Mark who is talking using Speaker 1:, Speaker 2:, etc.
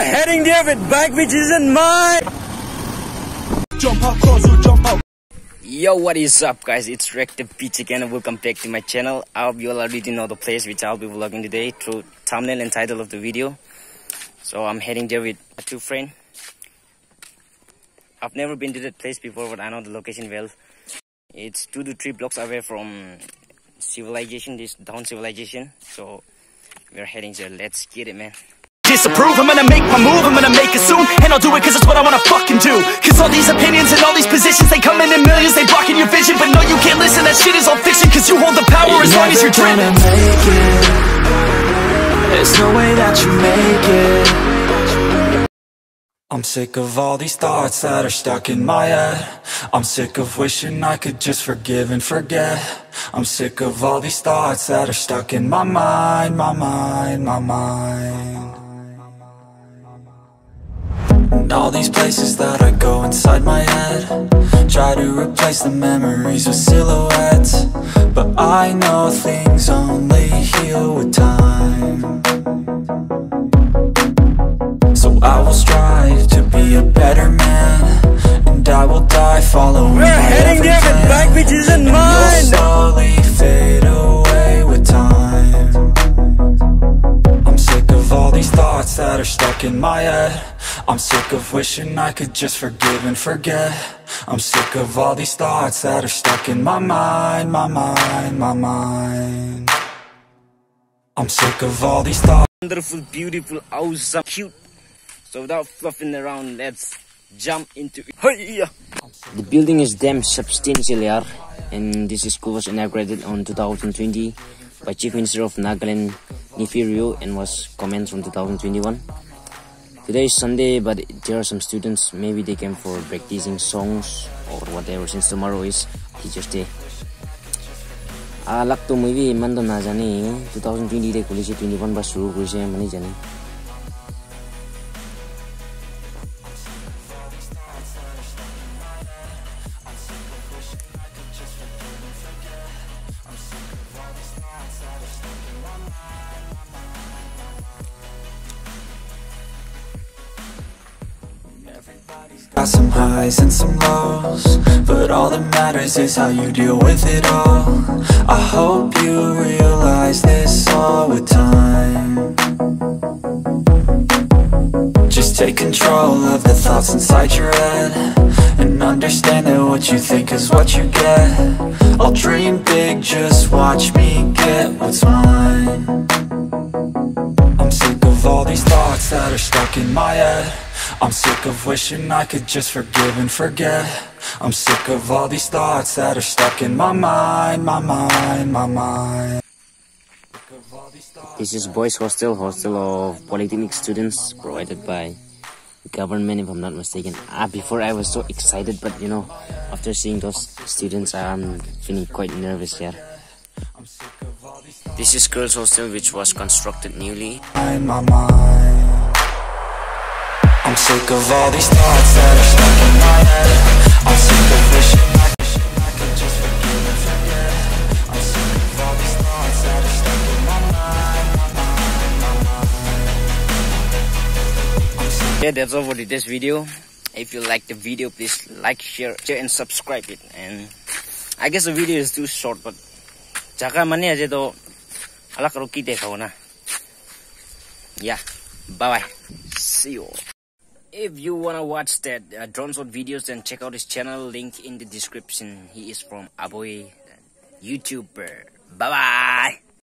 Speaker 1: We're heading there with bike which isn't mine.
Speaker 2: Jump up, cause you jump up.
Speaker 1: Yo, what is up, guys? It's Racter Biz again, and welcome back to my channel. I hope you all already know the place which I'll be vlogging today through thumbnail and title of the video. So I'm heading there with a two friend. I've never been to that place before, but I know the location well. It's two to three blocks away from civilization, this down civilization. So we're heading there. Let's get it, man.
Speaker 2: Disapprove, I'm gonna make my move, I'm gonna make it soon And I'll do it cause it's what I wanna fucking do Cause all these opinions and all these positions They come in in millions, they blocking your vision But no, you can't listen, that shit is all fiction Cause you hold the power as long as you're dreaming
Speaker 3: make it. There's no way that you make it. I'm sick of all these thoughts that are stuck in my head. I'm sick of wishing I could just forgive and forget. I'm sick of all these thoughts that are stuck in my mind, my mind, my mind. And all these places that I go inside my head. Try to replace the memories with silhouettes. But I know things only heal with time. So I will strive to be a better man And I will die following
Speaker 1: We're heading
Speaker 3: every
Speaker 1: there with
Speaker 3: plan.
Speaker 1: bike which isn't
Speaker 3: And you'll slowly fade away with time. I'm sick of all these thoughts that are stuck in my head I'm sick of wishing I could just forgive and forget I'm sick of all these thoughts that are stuck in my mind, my mind, my mind I'm sick of all these thoughts
Speaker 1: Wonderful, beautiful, awesome, cute. So without fluffing around, let's jump into it. Hey-ya. The building is damn substantial here, and this school was inaugurated on 2020 by Chief Minister of Nagaland, Neiphiu and was commenced from 2021. Today is Sunday, but there are some students, maybe they came for practicing songs or whatever since tomorrow is Teacher's Day. लाग्दो मैले इमान त नाजाने two thousand twenty खुलिसक्यो twenty वानबाट सुरु गरिसकेँ भने जाने
Speaker 3: Got some highs and some lows. But all that matters is how you deal with it all. I hope you realize this all with time. Just take control of the thoughts inside your head And understand that what you think is what you get. I'll dream big, just watch me get what's mine. I'm sick of all these thoughts that are stuck in my head I'm sick of wishing I could just forgive and forget I'm sick of all these thoughts that are stuck in my mind, my mind, my mind
Speaker 1: This is boys hostel, hostel of polytechnic students provided by government if I'm not mistaken. Ah, before I was so excited, but you know, after seeing those students, I'm feeling quite nervous here. This is girls hostel which was constructed newly.
Speaker 3: I'm sick of all these thoughts that are stuck in my head I'm sick of wishing I could, just forgive and forget
Speaker 1: Yeah, that's all for today's video. If you like the video, please like, share, share and subscribe it. And I guess the video is too short, but jaka mani aja to alak ruki dekho na. Yeah, bye bye. See you. If you wanna watch that uh, drone shot videos, then check out his channel. Link in the description. He is from Aboi, YouTuber. Bye bye.